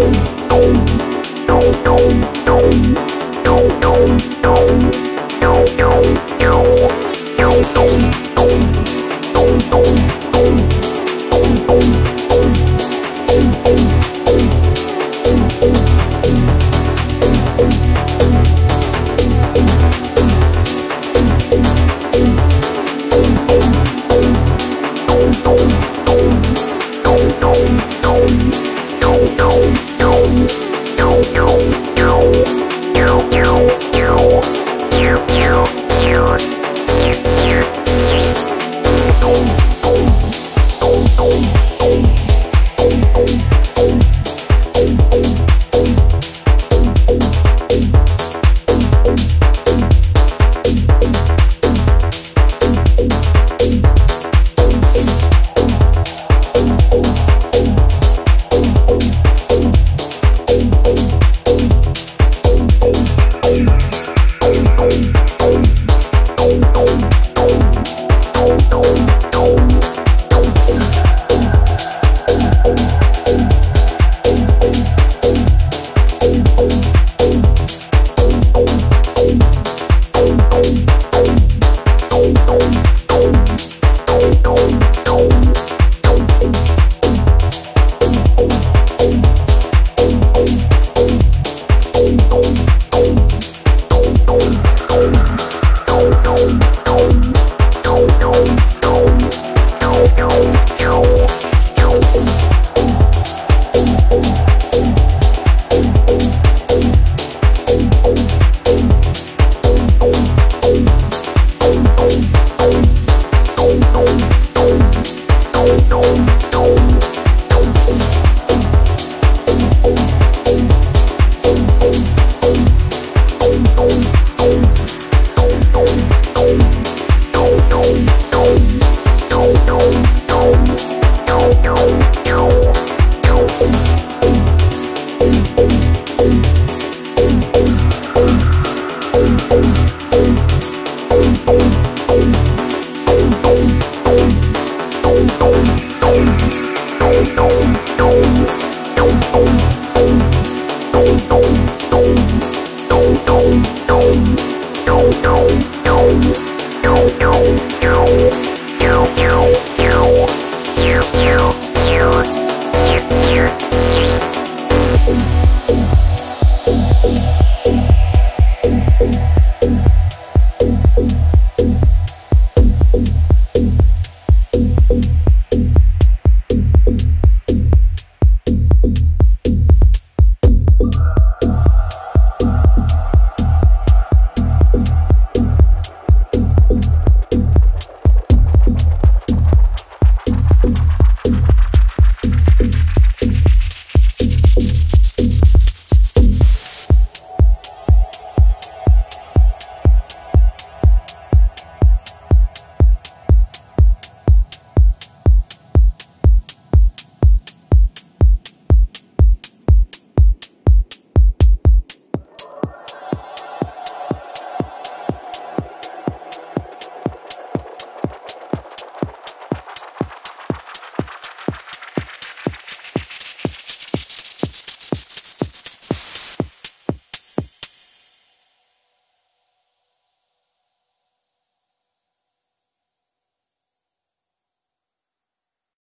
Thank you. Lord.